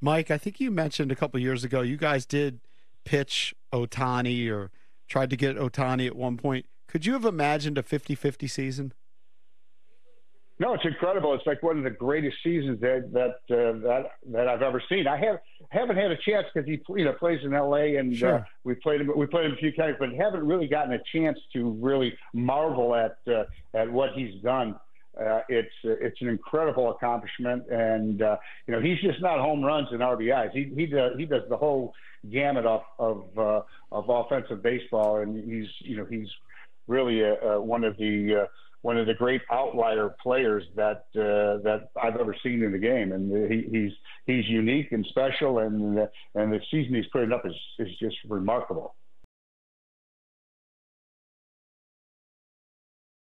Mike, I think you mentioned a couple years ago you guys did pitch Ohtani or tried to get Ohtani at one point. Could you have imagined a 50-50 season? No, it's incredible. It's like one of the greatest seasons that that uh, that that I've ever seen. I have haven't had a chance because he you know plays in L.A. and uh, Sure. uh, we played him we played him a few times, but haven't really gotten a chance to really marvel at uh, at what he's done. Uh, it's it's an incredible accomplishment, and uh, you know he's just not home runs and RBIs. He he does he does the whole gamut of of uh, of offensive baseball, and he's you know he's really uh, uh, one of the uh, one of the great outlier players that uh, that I've ever seen in the game, and he, he's he's unique and special, and uh, and the season he's putting up is is just remarkable.